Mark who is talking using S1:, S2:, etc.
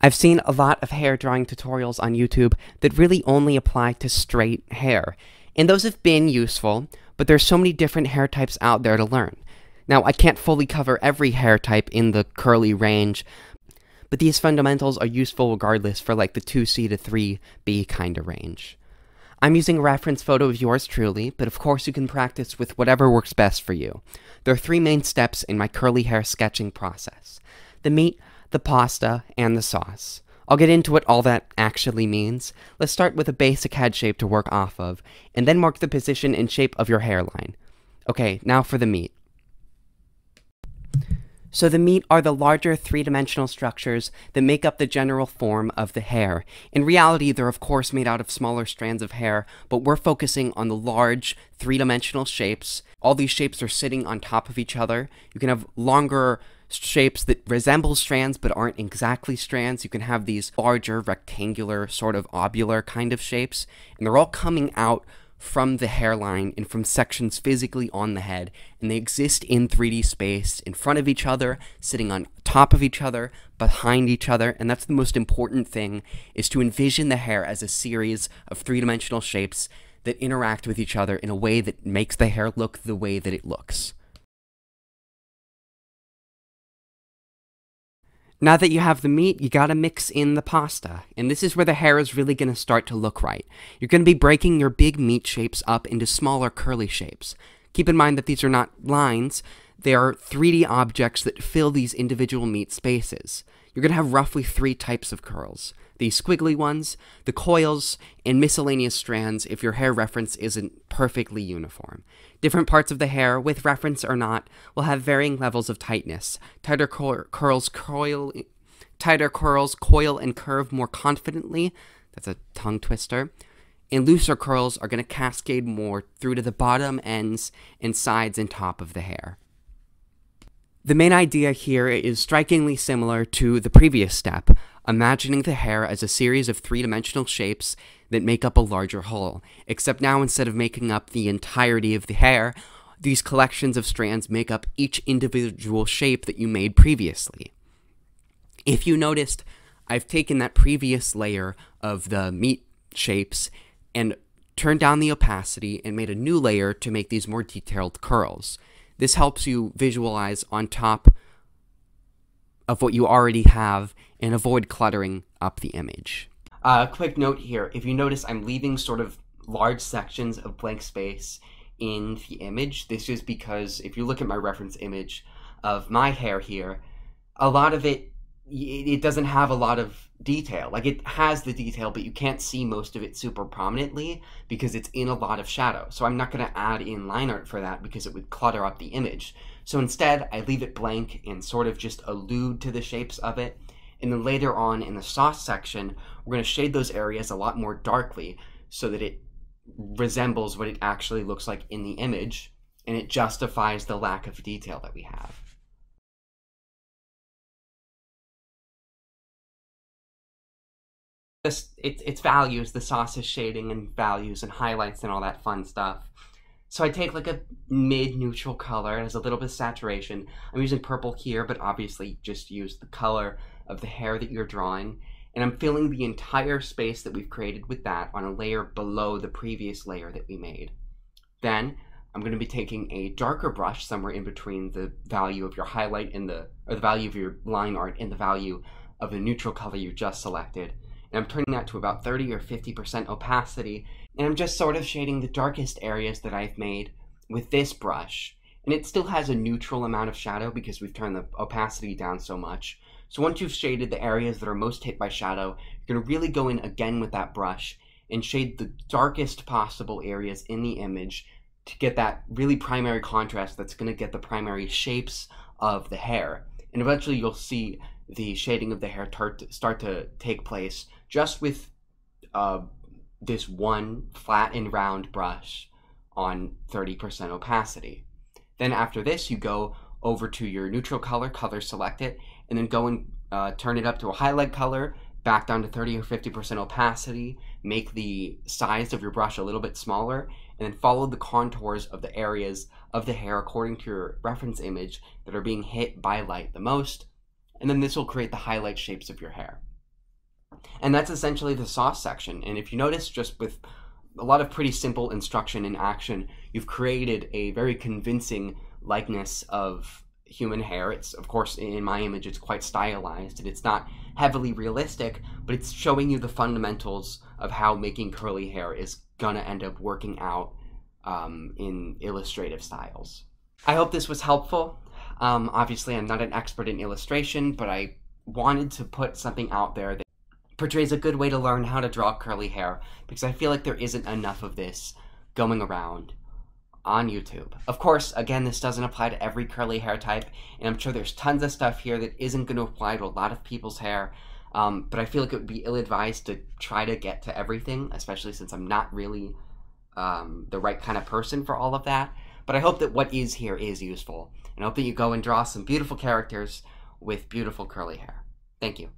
S1: I've seen a lot of hair drawing tutorials on YouTube that really only apply to straight hair, and those have been useful, but there's so many different hair types out there to learn. Now, I can't fully cover every hair type in the curly range, but these fundamentals are useful regardless for like the 2C to 3B kind of range. I'm using a reference photo of yours truly, but of course you can practice with whatever works best for you. There are three main steps in my curly hair sketching process. The meat, the pasta, and the sauce. I'll get into what all that actually means. Let's start with a basic head shape to work off of, and then mark the position and shape of your hairline. Okay, now for the meat. So the meat are the larger three-dimensional structures that make up the general form of the hair. In reality, they're of course made out of smaller strands of hair, but we're focusing on the large three-dimensional shapes. All these shapes are sitting on top of each other. You can have longer shapes that resemble strands but aren't exactly strands. You can have these larger rectangular sort of obular kind of shapes, and they're all coming out from the hairline and from sections physically on the head, and they exist in 3D space in front of each other, sitting on top of each other, behind each other, and that's the most important thing is to envision the hair as a series of three-dimensional shapes that interact with each other in a way that makes the hair look the way that it looks. Now that you have the meat, you gotta mix in the pasta. And this is where the hair is really gonna start to look right. You're gonna be breaking your big meat shapes up into smaller curly shapes. Keep in mind that these are not lines, they are 3D objects that fill these individual meat spaces. You're gonna have roughly three types of curls the squiggly ones, the coils, and miscellaneous strands if your hair reference isn't perfectly uniform. Different parts of the hair, with reference or not, will have varying levels of tightness. Tighter curls coil, tighter curls coil and curve more confidently. That's a tongue twister. And looser curls are going to cascade more through to the bottom ends and sides and top of the hair. The main idea here is strikingly similar to the previous step, imagining the hair as a series of three-dimensional shapes that make up a larger whole, except now instead of making up the entirety of the hair, these collections of strands make up each individual shape that you made previously. If you noticed, I've taken that previous layer of the meat shapes and turned down the opacity and made a new layer to make these more detailed curls. This helps you visualize on top of what you already have and avoid cluttering up the image. A uh, quick note here, if you notice I'm leaving sort of large sections of blank space in the image. This is because if you look at my reference image of my hair here, a lot of it it doesn't have a lot of detail. Like it has the detail, but you can't see most of it super prominently because it's in a lot of shadow. So I'm not going to add in line art for that because it would clutter up the image. So instead, I leave it blank and sort of just allude to the shapes of it. And then later on in the sauce section, we're going to shade those areas a lot more darkly so that it resembles what it actually looks like in the image and it justifies the lack of detail that we have. Just it, it's values, the is shading and values and highlights and all that fun stuff. So I take like a mid-neutral color, it has a little bit of saturation. I'm using purple here, but obviously just use the color of the hair that you're drawing. And I'm filling the entire space that we've created with that on a layer below the previous layer that we made. Then I'm going to be taking a darker brush somewhere in between the value of your highlight and the, or the value of your line art and the value of the neutral color you just selected and I'm turning that to about 30 or 50% opacity, and I'm just sort of shading the darkest areas that I've made with this brush. And it still has a neutral amount of shadow because we've turned the opacity down so much. So once you've shaded the areas that are most hit by shadow, you're going to really go in again with that brush and shade the darkest possible areas in the image to get that really primary contrast that's going to get the primary shapes of the hair. And eventually you'll see the shading of the hair start to take place just with uh, this one flat and round brush on 30% opacity. Then after this, you go over to your neutral color, color select it, and then go and uh, turn it up to a highlight color, back down to 30 or 50% opacity, make the size of your brush a little bit smaller, and then follow the contours of the areas of the hair according to your reference image that are being hit by light the most, and then this will create the highlight shapes of your hair. And that's essentially the sauce section. And if you notice, just with a lot of pretty simple instruction and action, you've created a very convincing likeness of human hair. It's, of course, in my image, it's quite stylized and it's not heavily realistic, but it's showing you the fundamentals of how making curly hair is gonna end up working out um, in illustrative styles. I hope this was helpful. Um, obviously, I'm not an expert in illustration, but I wanted to put something out there that portrays a good way to learn how to draw curly hair because I feel like there isn't enough of this going around on YouTube. Of course, again, this doesn't apply to every curly hair type, and I'm sure there's tons of stuff here that isn't going to apply to a lot of people's hair. Um, but I feel like it would be ill advised to try to get to everything, especially since I'm not really um, the right kind of person for all of that. But I hope that what is here is useful, and I hope that you go and draw some beautiful characters with beautiful curly hair. Thank you.